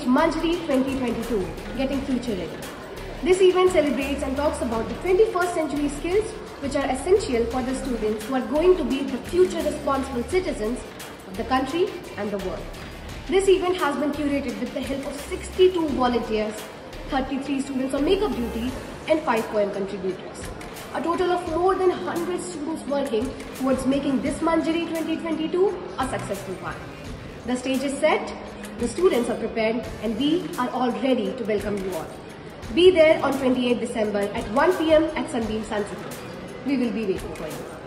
2022, Getting Future Ready. This event celebrates and talks about the 21st century skills which are essential for the students who are going to be the future responsible citizens of the country and the world. This event has been curated with the help of 62 volunteers, 33 students on makeup duty and 5 poem contributors. A total of more than 100 students working towards making this Manjari 2022 a successful one. The stage is set, the students are prepared and we are all ready to welcome you all. Be there on 28 December at 1 pm at Sunbeam Suncity. We will be waiting for you.